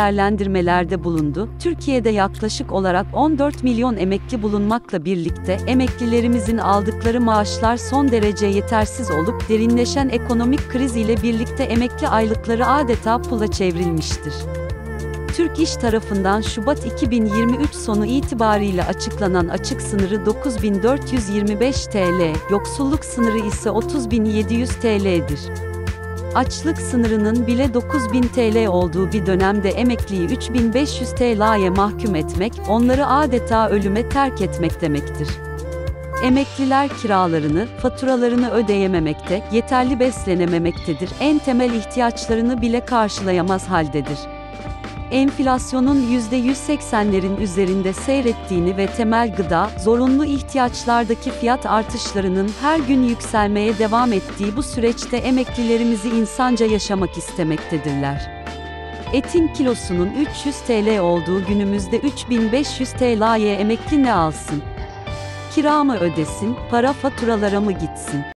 değerlendirmelerde bulundu. Türkiye'de yaklaşık olarak 14 milyon emekli bulunmakla birlikte emeklilerimizin aldıkları maaşlar son derece yetersiz olup derinleşen ekonomik kriz ile birlikte emekli aylıkları adeta pula çevrilmiştir. Türk İş tarafından Şubat 2023 sonu itibariyle açıklanan açık sınırı 9425 TL, yoksulluk sınırı ise 30700 TL'dir. Açlık sınırının bile 9000 TL olduğu bir dönemde emekliyi 3500 TL'ye mahkum etmek, onları adeta ölüme terk etmek demektir. Emekliler kiralarını, faturalarını ödeyememekte, yeterli beslenememektedir, en temel ihtiyaçlarını bile karşılayamaz haldedir enflasyonun %180'lerin üzerinde seyrettiğini ve temel gıda, zorunlu ihtiyaçlardaki fiyat artışlarının her gün yükselmeye devam ettiği bu süreçte emeklilerimizi insanca yaşamak istemektedirler. Etin kilosunun 300 TL olduğu günümüzde 3500 TL'ye emekli ne alsın? Kira mı ödesin, para faturalara mı gitsin?